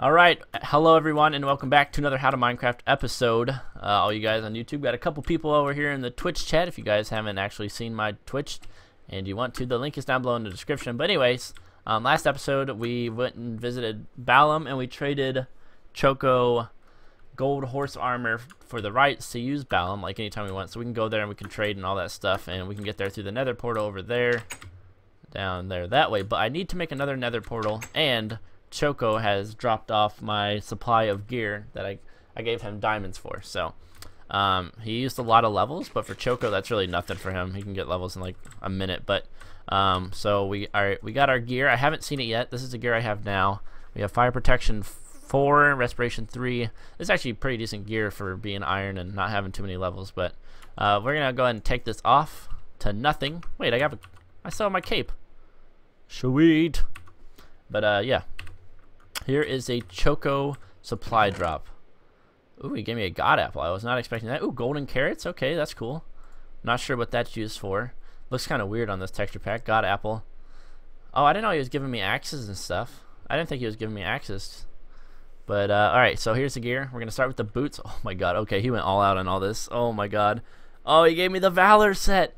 Alright, hello everyone and welcome back to another How to Minecraft episode. Uh, all you guys on YouTube, got a couple people over here in the Twitch chat if you guys haven't actually seen my Twitch and you want to, the link is down below in the description. But anyways, um, last episode we went and visited Balam and we traded Choco gold horse armor for the rights to use Balam like anytime we want. So we can go there and we can trade and all that stuff and we can get there through the nether portal over there, down there that way. But I need to make another nether portal and Choco has dropped off my supply of gear that I, I gave him diamonds for. So um, he used a lot of levels, but for Choco, that's really nothing for him. He can get levels in like a minute. But um, so we are we got our gear. I haven't seen it yet. This is the gear I have now. We have fire protection four, respiration three. This is actually pretty decent gear for being iron and not having too many levels. But uh, we're gonna go ahead and take this off to nothing. Wait, I got a, I saw my cape. Sweet. But uh, yeah, here is a Choco supply drop. Ooh, he gave me a God Apple. I was not expecting that. Ooh, golden carrots. Okay, that's cool. Not sure what that's used for. Looks kind of weird on this texture pack. God Apple. Oh, I didn't know he was giving me axes and stuff. I didn't think he was giving me axes. But, uh, alright, so here's the gear. We're going to start with the boots. Oh my god, okay, he went all out on all this. Oh my god. Oh, he gave me the Valor set.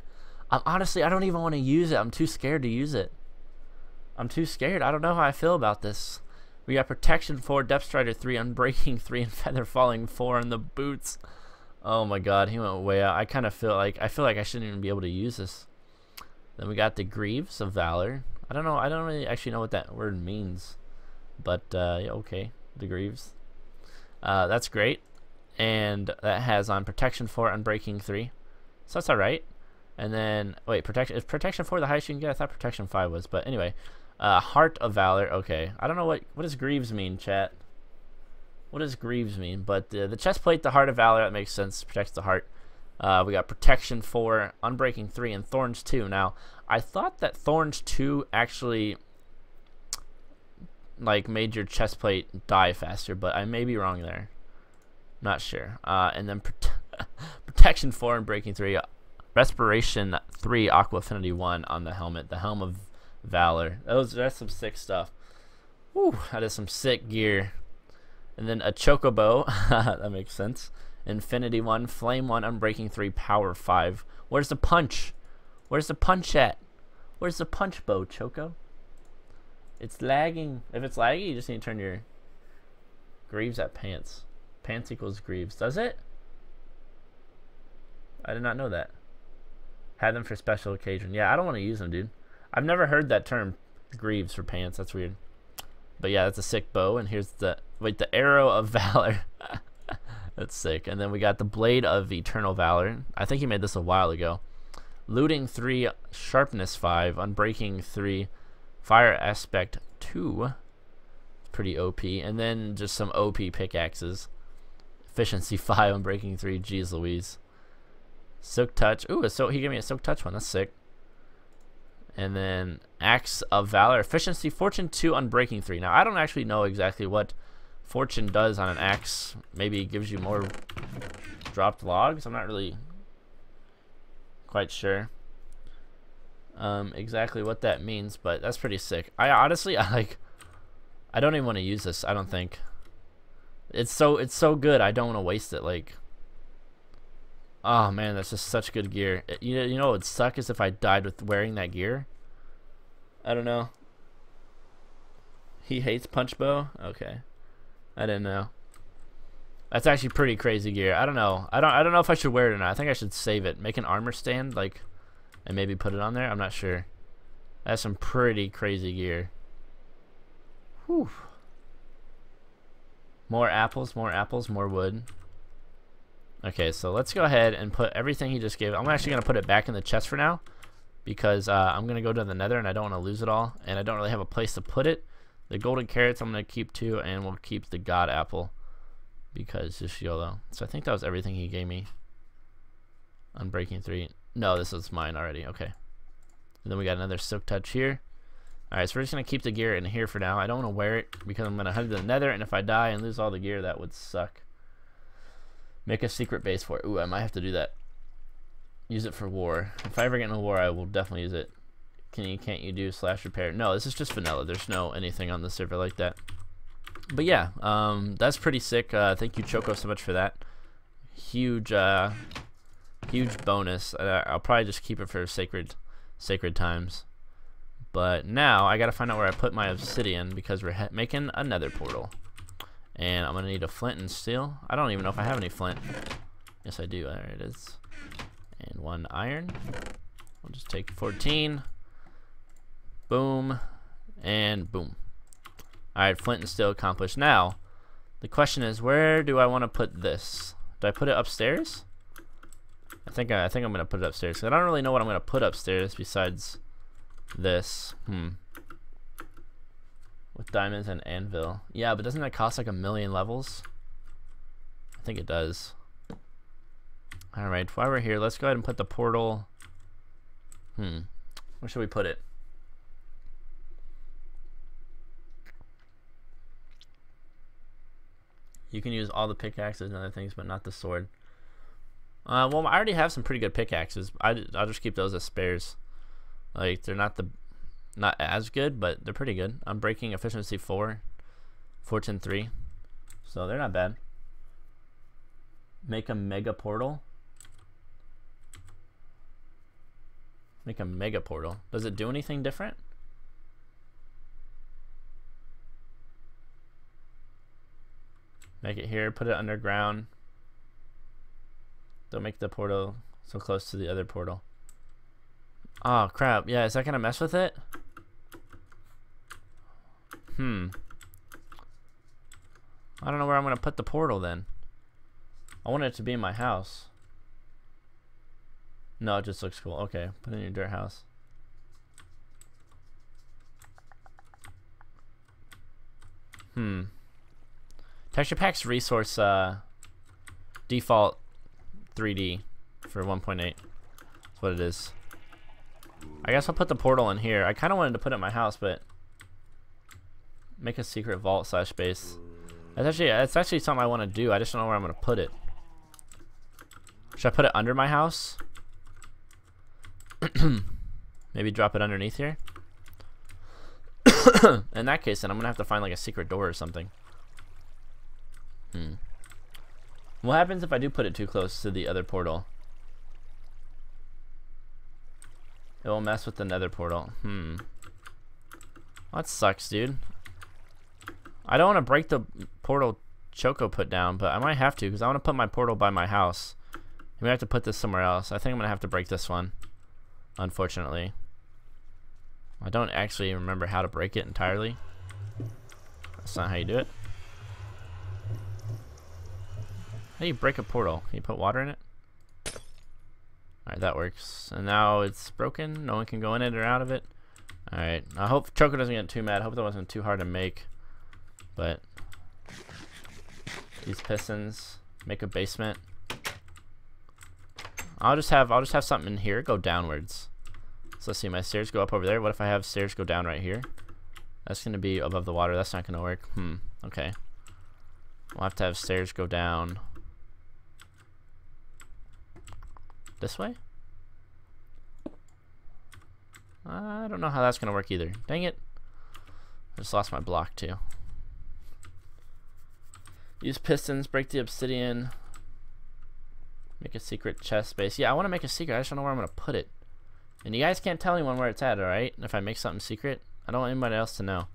I'm, honestly, I don't even want to use it. I'm too scared to use it. I'm too scared. I don't know how I feel about this. We got Protection 4, Depth Strider 3, Unbreaking 3, and Feather Falling 4 on the boots. Oh my god, he went way out. I kind of feel like I feel like I shouldn't even be able to use this. Then we got the Greaves of Valor. I don't know. I don't really actually know what that word means. But uh, yeah, okay, the Greaves. Uh, that's great. And that has on Protection 4, Unbreaking 3. So that's alright. And then, wait, protection is Protection 4 the highest you can get? I thought Protection 5 was. But anyway, uh, Heart of Valor. Okay. I don't know what what does Greaves mean, chat. What does Greaves mean? But the, the chest plate, the Heart of Valor, that makes sense. Protects the heart. Uh, we got Protection 4, Unbreaking 3, and Thorns 2. Now, I thought that Thorns 2 actually like made your chest plate die faster, but I may be wrong there. Not sure. Uh, and then prote Protection 4 Unbreaking 3, Respiration 3, Aqua Affinity 1 on the helmet. The Helm of Valor. Those that's some sick stuff. Whew, that is some sick gear. And then a Chocobo. that makes sense. Infinity 1, Flame 1, Unbreaking 3, Power 5. Where's the punch? Where's the punch at? Where's the punch bow, Choco? It's lagging. If it's laggy, you just need to turn your Greaves at pants. Pants equals Greaves. Does it? I did not know that. Had them for special occasion. Yeah, I don't want to use them, dude. I've never heard that term, Greaves for pants. That's weird. But yeah, that's a sick bow. And here's the wait, the arrow of valor. that's sick. And then we got the blade of eternal valor. I think he made this a while ago. Looting three, sharpness five, unbreaking three, fire aspect two. Pretty OP. And then just some OP pickaxes. Efficiency five, unbreaking three. Jeez Louise. Silk touch. Ooh, so he gave me a silk touch one. That's sick. And then Axe of Valor. Efficiency, Fortune 2, Unbreaking 3. Now, I don't actually know exactly what Fortune does on an axe. Maybe it gives you more dropped logs. I'm not really quite sure um, exactly what that means, but that's pretty sick. I honestly, I like, I don't even want to use this. I don't think. It's so, it's so good. I don't want to waste it. Like, Oh man, that's just such good gear. Eh, you know, you know what would suck is if I died with wearing that gear. I don't know. He hates punch bow. Okay, I didn't know. That's actually pretty crazy gear. I don't know. I don't. I don't know if I should wear it or not. I think I should save it. Make an armor stand, like, and maybe put it on there. I'm not sure. That's some pretty crazy gear. Whew. More apples. More apples. More wood. Okay, so let's go ahead and put everything he just gave. I'm actually going to put it back in the chest for now because uh, I'm going to go to the nether and I don't want to lose it all. And I don't really have a place to put it. The golden carrots I'm going to keep too and we'll keep the god apple because just YOLO. So I think that was everything he gave me. Unbreaking 3. No, this is mine already. Okay. And then we got another silk touch here. Alright, so we're just going to keep the gear in here for now. I don't want to wear it because I'm going to head to the nether and if I die and lose all the gear that would suck. Make a secret base for it. Ooh, I might have to do that. Use it for war. If I ever get in a war, I will definitely use it. Can you, can't you do slash repair? No, this is just vanilla. There's no anything on the server like that. but yeah, um, that's pretty sick. Uh, thank you, Choco, so much for that. Huge, uh, huge bonus. Uh, I'll probably just keep it for sacred, sacred times. But now I gotta find out where I put my obsidian because we're making another portal. And I'm gonna need a flint and steel. I don't even know if I have any flint. Yes, I do. There it is. And one iron. We'll just take 14. Boom. And boom. Alright, flint and steel accomplished. Now, the question is, where do I want to put this? Do I put it upstairs? I think I, I think I'm gonna put it upstairs. I don't really know what I'm gonna put upstairs besides this. Hmm. With diamonds and anvil. Yeah, but doesn't that cost like a million levels? I think it does. Alright, while we're here, let's go ahead and put the portal. Hmm. Where should we put it? You can use all the pickaxes and other things, but not the sword. Uh, well, I already have some pretty good pickaxes. I, I'll just keep those as spares. Like, they're not the not as good, but they're pretty good. I'm breaking efficiency 4, fortune 3. So they're not bad. Make a mega portal. Make a mega portal. Does it do anything different? Make it here, put it underground. Don't make the portal so close to the other portal. Oh crap, yeah, is that gonna mess with it? Hmm. I don't know where I'm gonna put the portal then. I want it to be in my house. No, it just looks cool. Okay, put it in your dirt house. Hmm. Texture Pack's resource uh, default 3D for 1.8. That's what it is. I guess I'll put the portal in here. I kind of wanted to put it in my house, but make a secret vault slash base. That's actually that's actually something I want to do. I just don't know where I'm gonna put it. Should I put it under my house? Maybe drop it underneath here. in that case, then I'm gonna have to find like a secret door or something. Hmm. What happens if I do put it too close to the other portal? It will mess with the nether portal. Hmm. That sucks, dude. I don't want to break the portal Choco put down, but I might have to because I want to put my portal by my house. We have to put this somewhere else. I think I'm going to have to break this one, unfortunately. I don't actually remember how to break it entirely. That's not how you do it. How do you break a portal? Can you put water in it? Alright, that works. And now it's broken. No one can go in it or out of it. Alright. I hope Choco doesn't get too mad. I hope that wasn't too hard to make. But these pistons make a basement. I'll just have I'll just have something in here go downwards. So let's see, my stairs go up over there. What if I have stairs go down right here? That's gonna be above the water. That's not gonna work. Hmm. Okay. We'll have to have stairs go down. This way? I don't know how that's gonna work either. Dang it. I just lost my block too. Use pistons, break the obsidian. Make a secret chest space. Yeah, I want to make a secret. I just don't know where I'm going to put it. And you guys can't tell anyone where it's at, alright? If I make something secret. I don't want anybody else to know.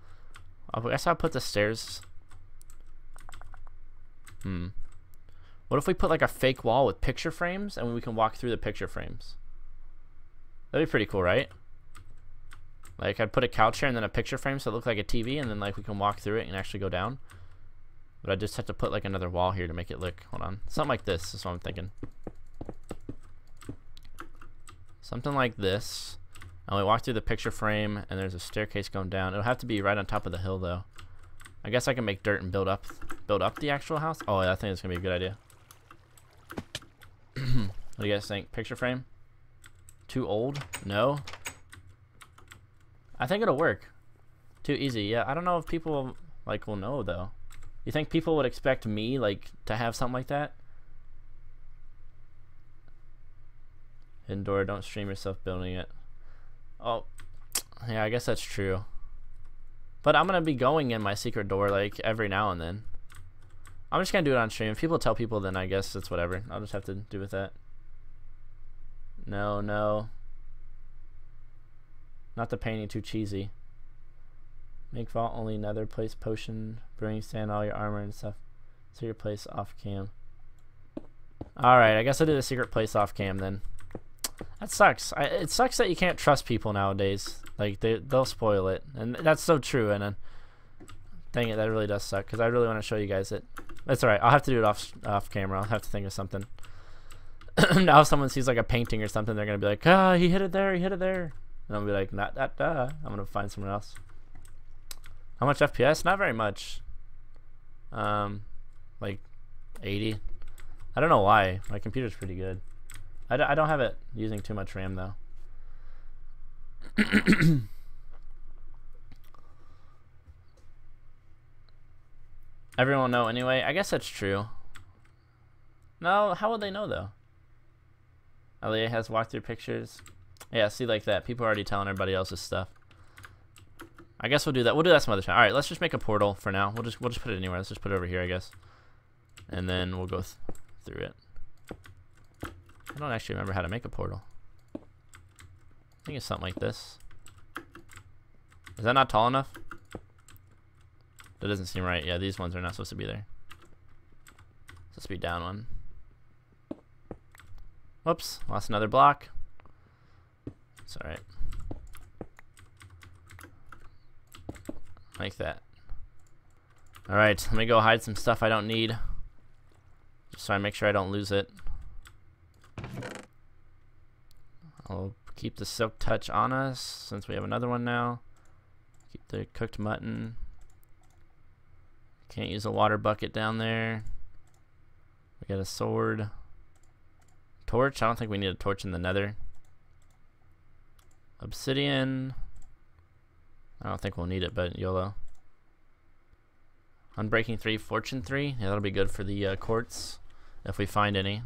I guess I'll put the stairs. Hmm. What if we put like a fake wall with picture frames and we can walk through the picture frames? That'd be pretty cool, right? Like I'd put a couch here and then a picture frame so it looked like a TV and then like we can walk through it and actually go down. But I just have to put like another wall here to make it look, hold on. Something like this is what I'm thinking. Something like this. And we walk through the picture frame and there's a staircase going down. It'll have to be right on top of the hill though. I guess I can make dirt and build up build up the actual house. Oh, yeah, I think it's gonna be a good idea. what do you guys think? Picture frame? Too old? No? I think it'll work. Too easy. Yeah, I don't know if people like will know though. You think people would expect me, like, to have something like that? Indoor, don't stream yourself building it. Oh, yeah, I guess that's true. But I'm gonna be going in my secret door like every now and then. I'm just gonna do it on stream. If people tell people, then I guess it's whatever. I'll just have to do with that. No, no. Not the painting too cheesy. Make vault only nether place potion, brewing stand, all your armor and stuff. So your place off cam. Alright, I guess I did a secret place off cam then. That sucks. I, it sucks that you can't trust people nowadays. Like, they, they'll spoil it. And that's so true. And then, dang it, that really does suck. Because I really want to show you guys it. That's alright. I'll have to do it off, off camera. I'll have to think of something. now if someone sees like a painting or something, they're going to be like, ah, he hit it there, he hit it there. And I'll be like, not that, duh. I'm going to find someone else. How much FPS? Not very much. Um, like 80. I don't know why. My computer's pretty good. I d I don't have it using too much RAM though. Everyone know anyway? I guess that's true. No, how would they know though? Elliot has walkthrough pictures. Yeah, see like that. People are already telling everybody else's stuff. I guess we'll do that. We'll do that some other time. All right, let's just make a portal for now. We'll just we'll just put it anywhere. Let's just put it over here, I guess. And then we'll go th through it. I don't actually remember how to make a portal. I think it's something like this. Is that not tall enough? That doesn't seem right. Yeah, these ones are not supposed to be there. To be down one. Whoops, lost another block. It's alright. Like that. Alright, let me go hide some stuff I don't need. Just so I make sure I don't lose it. I'll keep the silk touch on us since we have another one now. Keep the cooked mutton. Can't use a water bucket down there. We got a sword. Torch? I don't think we need a torch in the nether. Obsidian. I don't think we'll need it, but YOLO. Unbreaking 3, Fortune 3. Yeah, that'll be good for the uh, quartz, if we find any.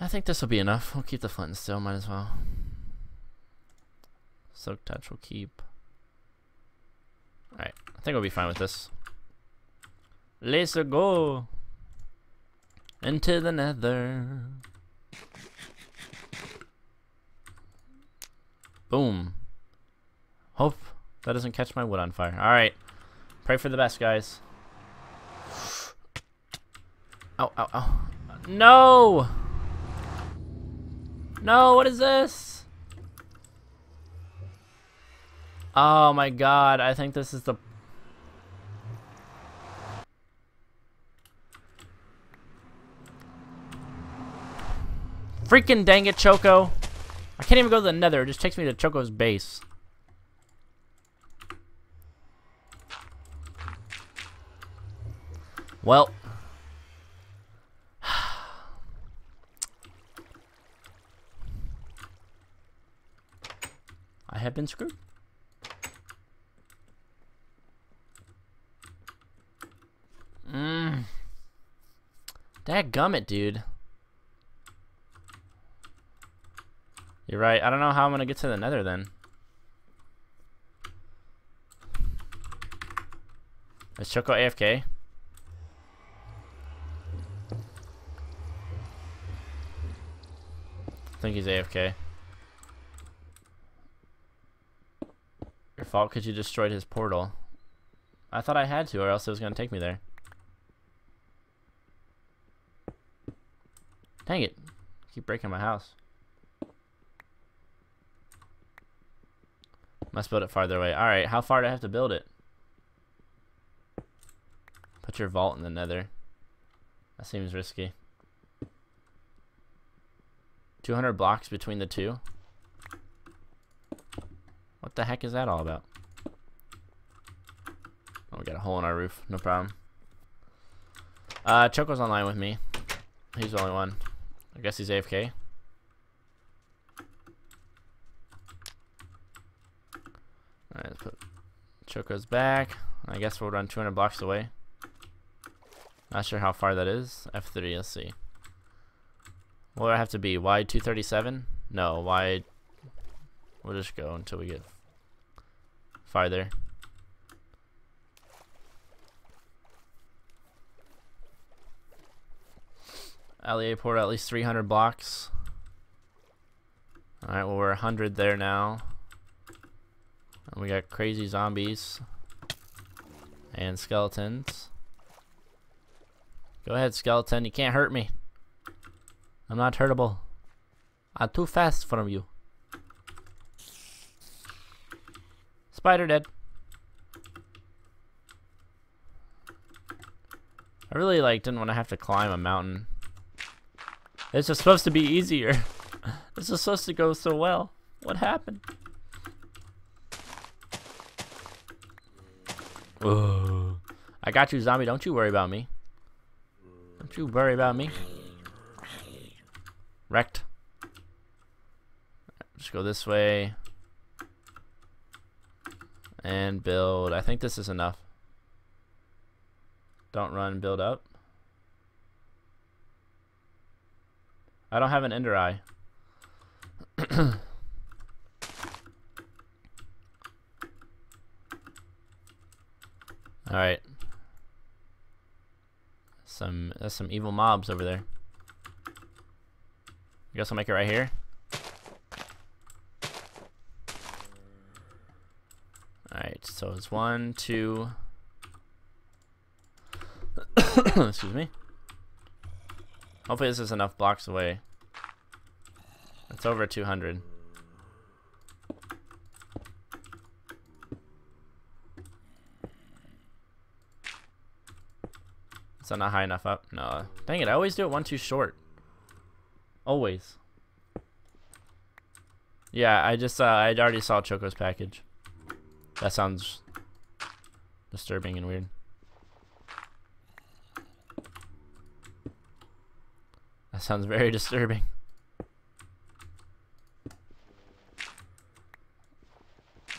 I think this will be enough. We'll keep the flint and steel, might as well. Silk touch we'll keep. Alright, I think we'll be fine with this. Let's go into the nether. Boom. Hope that doesn't catch my wood on fire. Alright. Pray for the best, guys. Ow, ow, ow. No! No, what is this? Oh my god, I think this is the... Freaking dang it, Choco. I can't even go to the nether. It just takes me to Choco's base. Well. I have been screwed. Mmm. That gummit, dude. You're right. I don't know how I'm going to get to the nether then. Is Choco AFK? Think he's AFK. Your fault because you destroyed his portal. I thought I had to or else it was going to take me there. Dang it. Keep breaking my house. Must build it farther away. Alright, how far do I have to build it? Put your vault in the nether. That seems risky. 200 blocks between the two? What the heck is that all about? Oh, we got a hole in our roof. No problem. Uh, Choco's online with me. He's the only one. I guess he's AFK. Alright, let's put Choco's back. I guess we'll run 200 blocks away. Not sure how far that is. F3, let's see. What do I have to be? Y237? No, Y... We'll just go until we get farther. LEA port at least 300 blocks. Alright, well we're 100 there now. And we got crazy zombies. And skeletons. Go ahead, skeleton. You can't hurt me. I'm not hurtable. I'm too fast for you. Spider dead. I really like didn't want to have to climb a mountain. This was supposed to be easier. this was supposed to go so well. What happened? Ugh. I got you, zombie. Don't you worry about me. Don't you worry about me. Wrecked. Just go this way. And build. I think this is enough. Don't run, build up. I don't have an ender eye. Alright. Some that's some evil mobs over there. I guess I'll make it right here. Alright, so it's one, two excuse me. Hopefully this is enough blocks away. It's over 200. Is that not high enough up? No. Uh, dang it, I always do it one too short. Always. Yeah, I just, uh, I already saw Choco's package. That sounds disturbing and weird. That sounds very disturbing.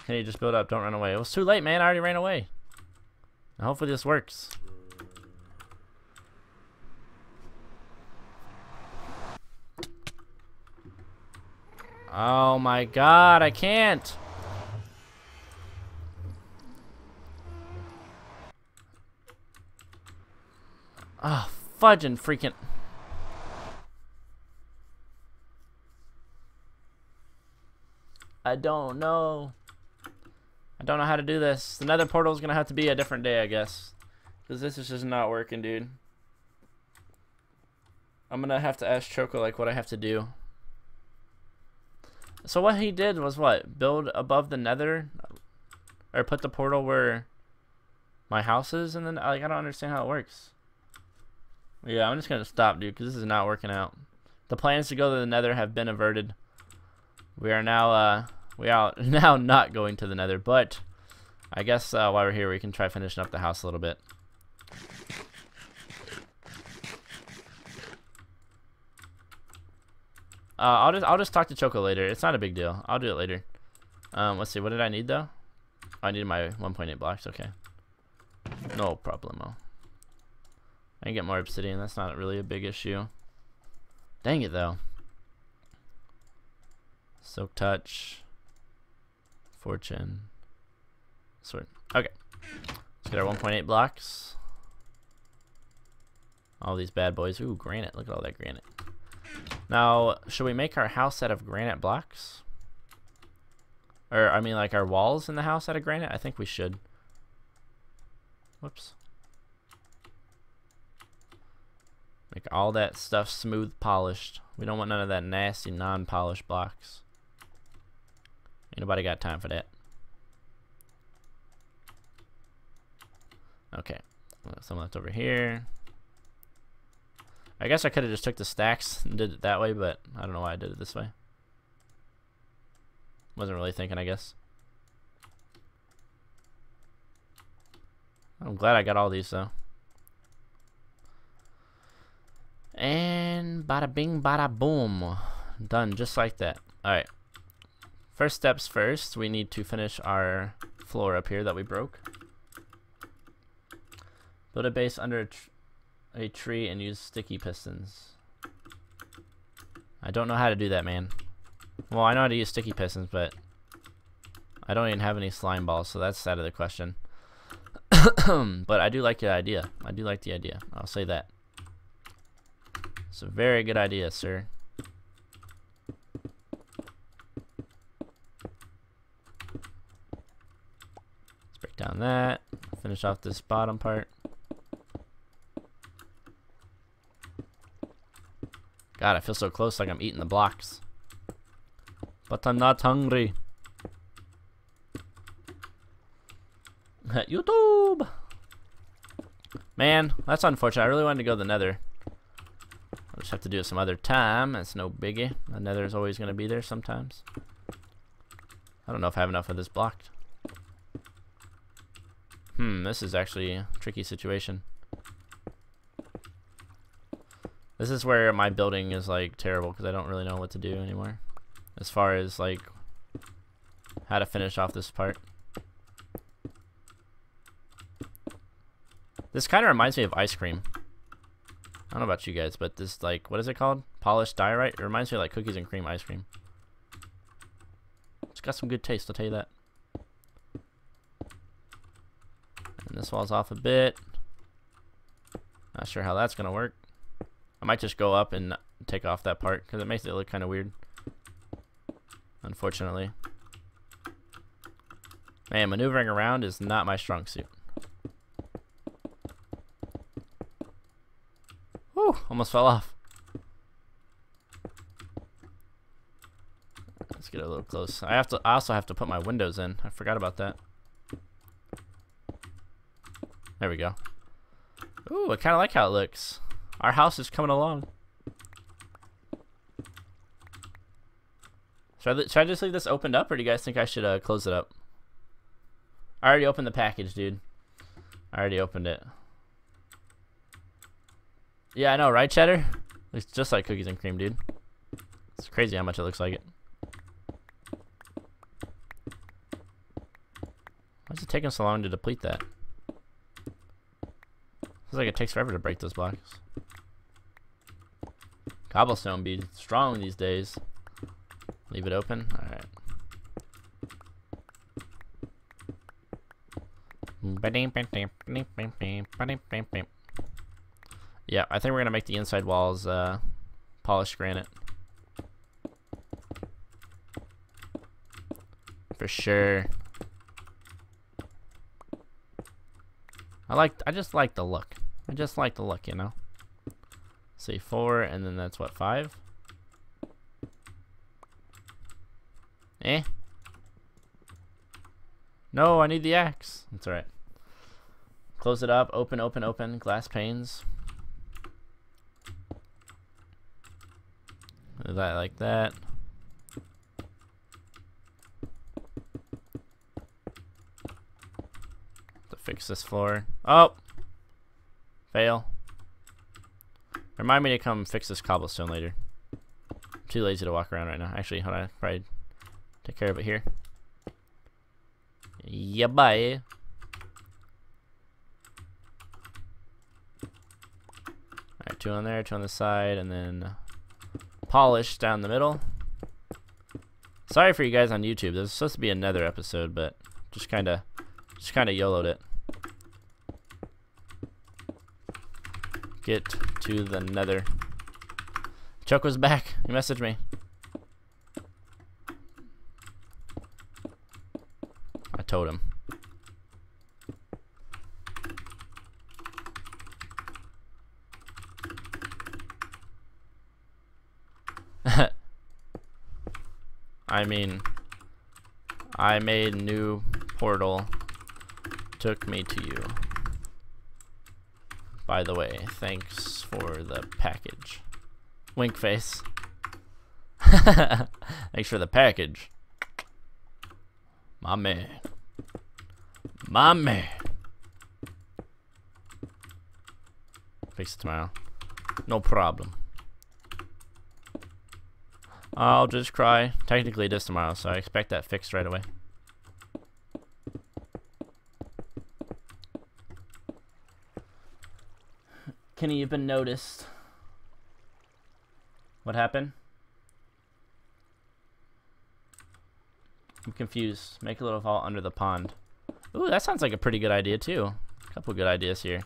You just build up? Don't run away. It was too late, man. I already ran away. hopefully this works. Oh my god, I can't. Oh, fudging freaking. I don't know. I don't know how to do this. The nether portal is going to have to be a different day, I guess. Because this is just not working, dude. I'm going to have to ask Choco, like, what I have to do. So what he did was what? Build above the nether? Or put the portal where my house is? And then, like, I don't understand how it works. Yeah, I'm just going to stop, dude, because this is not working out. The plans to go to the nether have been averted. We are now, uh, we are now not going to the nether, but I guess uh, while we're here, we can try finishing up the house a little bit. Uh, I'll just I'll just talk to Choco later. It's not a big deal. I'll do it later. Um, let's see. What did I need though? I needed my 1.8 blocks. Okay. No problemo. I can get more obsidian. That's not really a big issue. Dang it though. Silk touch. Fortune. Sword. Okay. Let's get our 1.8 blocks. All these bad boys. Ooh, granite. Look at all that granite. Now, should we make our house out of granite blocks? Or, I mean, like our walls in the house out of granite? I think we should. Whoops. Make all that stuff smooth polished. We don't want none of that nasty non-polished blocks. Anybody got time for that? Okay. Some left over here. I guess I could have just took the stacks and did it that way, but I don't know why I did it this way. Wasn't really thinking, I guess. I'm glad I got all these, though. And bada bing, bada boom. Done just like that. Alright. First steps first, we need to finish our floor up here that we broke. Build a base under a, a tree and use sticky pistons. I don't know how to do that, man. Well, I know how to use sticky pistons, but I don't even have any slime balls, so that's out of the question. but I do like the idea. I do like the idea. I'll say that. It's a very good idea, sir. Let's break down that. Finish off this bottom part. God, I feel so close like I'm eating the blocks. But I'm not hungry. YouTube! Man, that's unfortunate. I really wanted to go to the nether. I'll just have to do it some other time. That's no biggie. The nether is always going to be there sometimes. I don't know if I have enough of this blocked. Hmm, this is actually a tricky situation. This is where my building is like terrible because I don't really know what to do anymore. As far as like how to finish off this part. This kind of reminds me of ice cream. I don't know about you guys, but this like, what is it called? Polished diorite? It reminds me of like cookies and cream ice cream. It's got some good taste, I'll tell you that. And this wall's off a bit. Not sure how that's going to work. I might just go up and take off that part because it makes it look kind of weird. Unfortunately. Man, maneuvering around is not my strong suit. Whew, almost fell off. Let's get a little close. I have to I also have to put my windows in. I forgot about that. There we go. Ooh, I kind of like how it looks. Our house is coming along. Should I, should I just leave this opened up, or do you guys think I should uh, close it up? I already opened the package, dude. I already opened it. Yeah, I know, right, Cheddar? Looks just like cookies and cream, dude. It's crazy how much it looks like it. Why is it taking so long to deplete that? Feels like it takes forever to break those blocks. Cobblestone be strong these days. Leave it open? Alright. Yeah, I think we're gonna make the inside walls uh, polished granite. For sure. I like I just like the look. I just like the look, you know. Say four and then that's what, five? Eh? No, I need the axe. That's alright. Close it up, open, open, open, glass panes. that like that. To fix this floor. Oh! Fail. Remind me to come fix this cobblestone later. I'm too lazy to walk around right now. Actually, hold on. Probably take care of it here. Yeah, bye. Alright, two on there, two on the side, and then polish down the middle. Sorry for you guys on YouTube. This was supposed to be another episode, but just kind of, just kind of YOLO'd it. Get to the nether. Choco's back. He messaged me. I told him. I mean, I made new portal, took me to you. By the way, thanks for the package. Wink face. thanks for the package. My man. My man. Fix it tomorrow. No problem. I'll just cry. Technically it is tomorrow, so I expect that fixed right away. Kenny, you've been noticed. What happened? I'm confused. Make a little vault under the pond. Ooh, that sounds like a pretty good idea too. A couple good ideas here.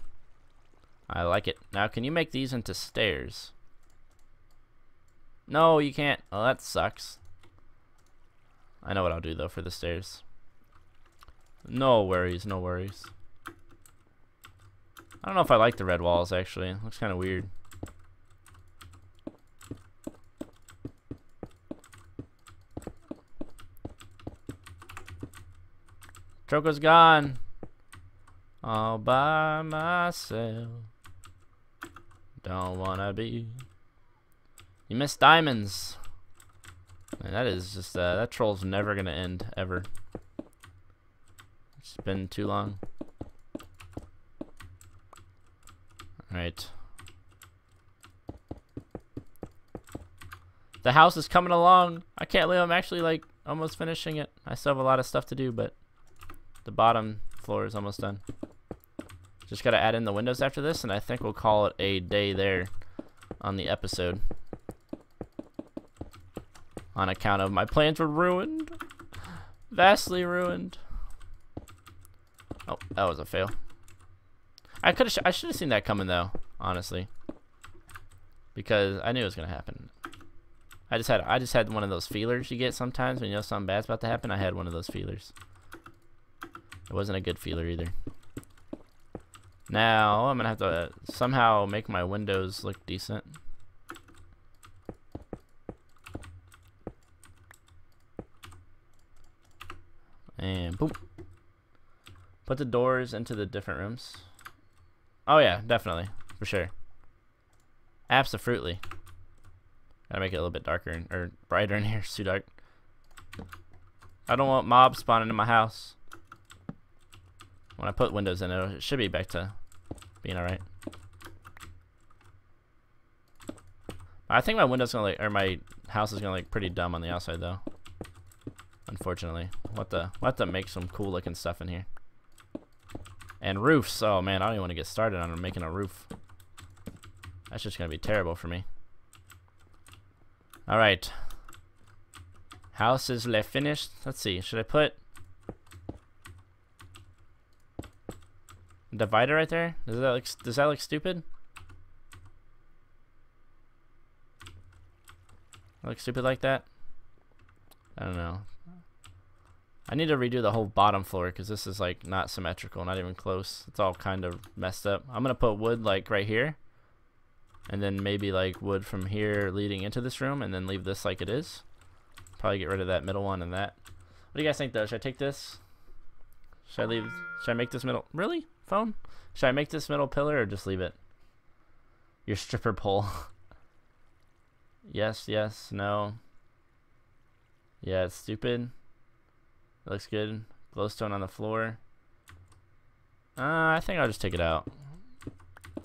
I like it. Now, can you make these into stairs? No, you can't. Oh, that sucks. I know what I'll do though for the stairs. No worries, no worries. I don't know if I like the red walls actually. It looks kind of weird. Choco's gone. All by myself. Don't wanna be. You missed diamonds. Man, that is just uh, that troll's never gonna end ever. It's been too long. Alright. The house is coming along. I can't believe I'm actually like almost finishing it. I still have a lot of stuff to do, but the bottom floor is almost done. Just gotta add in the windows after this, and I think we'll call it a day there on the episode. On account of my plans were ruined. Vastly ruined. Oh, that was a fail. I could. I should have seen that coming though, honestly, because I knew it was gonna happen. I just had. I just had one of those feelers you get sometimes when you know something bad's about to happen. I had one of those feelers. It wasn't a good feeler either. Now I'm gonna have to somehow make my windows look decent. And boom. Put the doors into the different rooms. Oh yeah, definitely. For sure. Absolutely. Gotta make it a little bit darker and, or brighter in here. Too dark. I don't want mobs spawning in my house. When I put windows in it, it should be back to being alright. I think my window's gonna like, or my house is gonna look pretty dumb on the outside though. Unfortunately, what the, what to make some cool looking stuff in here. And roofs. Oh man, I don't even want to get started on making a roof. That's just gonna be terrible for me. All right. House is left finished. Let's see. Should I put divider right there? Does that look does that look stupid? Look stupid like that? I don't know. I need to redo the whole bottom floor because this is like not symmetrical, not even close. It's all kind of messed up. I'm gonna put wood like right here, and then maybe like wood from here leading into this room, and then leave this like it is. Probably get rid of that middle one and that. What do you guys think though? Should I take this? Should I leave? Should I make this middle? Really? Phone? Should I make this middle pillar or just leave it? Your stripper pole. yes, yes, no. Yeah, it's stupid. Looks good. Glowstone on the floor. Uh, I think I'll just take it out.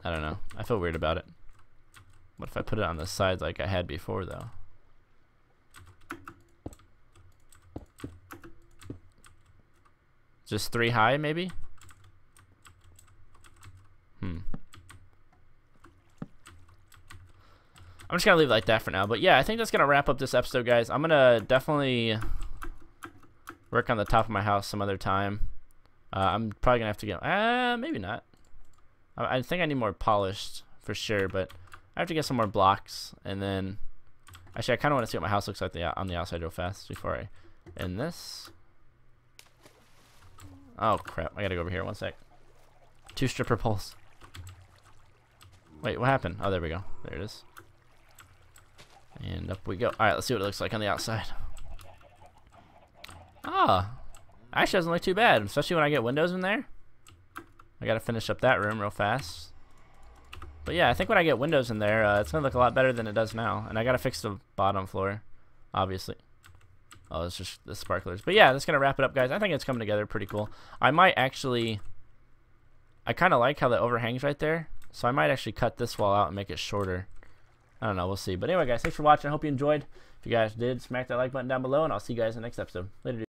I don't know. I feel weird about it. What if I put it on the side like I had before, though? Just three high, maybe? Hmm. I'm just gonna leave it like that for now. But yeah, I think that's gonna wrap up this episode, guys. I'm gonna definitely work on the top of my house some other time. Uh, I'm probably gonna have to get. Uh, maybe not. I, I think I need more polished for sure, but I have to get some more blocks, and then actually I kind of want to see what my house looks like the, on the outside real fast before I end this. Oh crap! I gotta go over here. One sec. Two stripper poles. Wait, what happened? Oh, there we go. There it is. And up we go. All right, let's see what it looks like on the outside. Ah, actually doesn't look too bad, especially when I get windows in there. I gotta finish up that room real fast. But yeah, I think when I get windows in there, uh, it's gonna look a lot better than it does now. And I gotta fix the bottom floor, obviously. Oh, it's just the sparklers. But yeah, that's gonna wrap it up, guys. I think it's coming together pretty cool. I might actually, I kind of like how the overhangs right there. So I might actually cut this wall out and make it shorter. I don't know. We'll see. But anyway, guys, thanks for watching. I hope you enjoyed. If you guys did, smack that like button down below, and I'll see you guys in the next episode. Later.